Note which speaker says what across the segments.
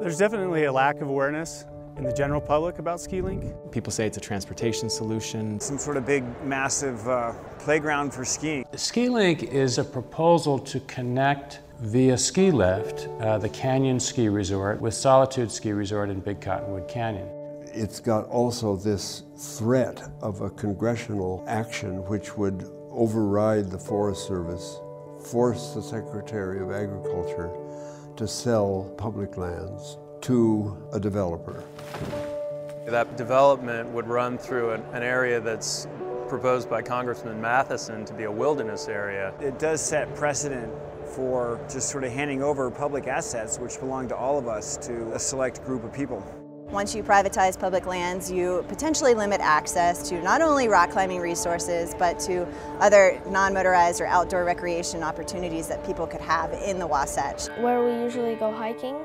Speaker 1: There's definitely a lack of awareness in the general public about SkiLink.
Speaker 2: People say it's a transportation solution.
Speaker 3: Some sort of big, massive uh, playground for skiing.
Speaker 4: SkiLink is a proposal to connect via ski lift uh, the Canyon Ski Resort with Solitude Ski Resort in Big Cottonwood Canyon.
Speaker 5: It's got also this threat of a congressional action which would override the Forest Service, force the Secretary of Agriculture to sell public lands to a developer.
Speaker 6: That development would run through an, an, area that's proposed by Congressman Matheson to be a wilderness area.
Speaker 3: It does set precedent for just sort of handing over public assets, which belong to all of us, to a select group of people.
Speaker 7: Once you privatize public lands, you potentially limit access to not only rock climbing resources, but to other non-motorized or outdoor recreation opportunities that people could have in the Wasatch.
Speaker 8: Where we usually go hiking,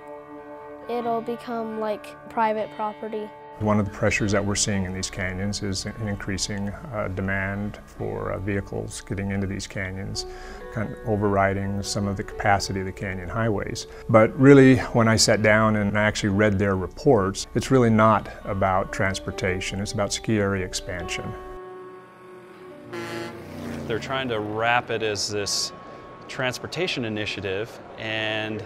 Speaker 8: it'll become like private property.
Speaker 9: One of the pressures that we're seeing in these canyons is an increasing uh, demand for uh, vehicles getting into these canyons, kind of overriding some of the capacity of the canyon highways. But really, when I sat down and I actually read their reports, it's really not about transportation, it's about ski area expansion.
Speaker 10: They're trying to wrap it as this transportation initiative and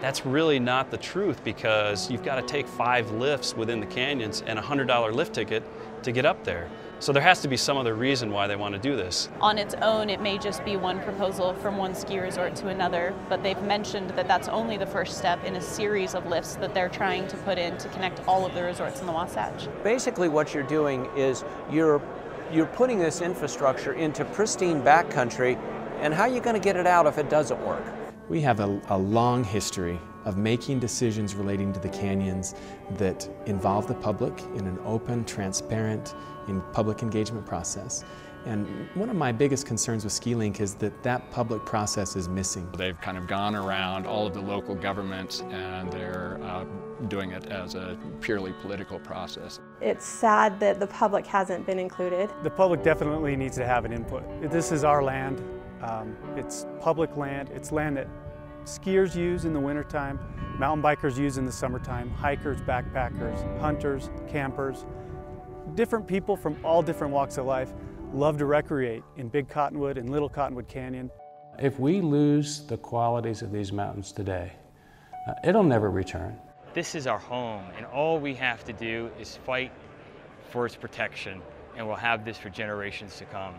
Speaker 10: that's really not the truth because you've got to take five lifts within the canyons and a $100 lift ticket to get up there. So there has to be some other reason why they want to do this.
Speaker 11: On its own, it may just be one proposal from one ski resort to another, but they've mentioned that that's only the first step in a series of lifts that they're trying to put in to connect all of the resorts in the Wasatch.
Speaker 12: Basically what you're doing is you're, you're putting this infrastructure into pristine backcountry, and how are you going to get it out if it doesn't work?
Speaker 2: We have a, a, long history of making decisions relating to the canyons that involve the public in an open, transparent, in public engagement process. And one of my biggest concerns with SkiLink is that that public process is missing.
Speaker 13: They've kind of gone around all of the local governments and they're uh, doing it as a purely political process.
Speaker 14: It's sad that the public hasn't been included.
Speaker 1: The public definitely needs to have an input. This is our land. Um, it's public land. It's land that skiers use in the wintertime, mountain bikers use in the summertime, hikers, backpackers, hunters, campers. Different people from all different walks of life love to recreate in Big Cottonwood and Little Cottonwood Canyon.
Speaker 4: If we lose the qualities of these mountains today, uh, it'll never return.
Speaker 15: This is our home, and all we have to do is fight for its protection, and we'll have this for generations to come.